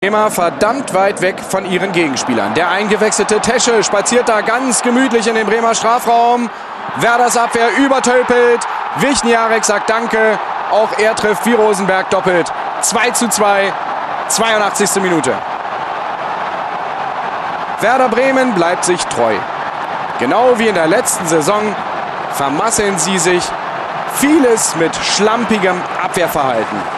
Bremer verdammt weit weg von ihren Gegenspielern. Der eingewechselte Tesche spaziert da ganz gemütlich in den Bremer Strafraum. Werders Abwehr übertölpelt. Wichniarek sagt Danke. Auch er trifft wie Rosenberg doppelt. 2 zu 2, 82. Minute. Werder Bremen bleibt sich treu. Genau wie in der letzten Saison vermasseln sie sich vieles mit schlampigem Abwehrverhalten.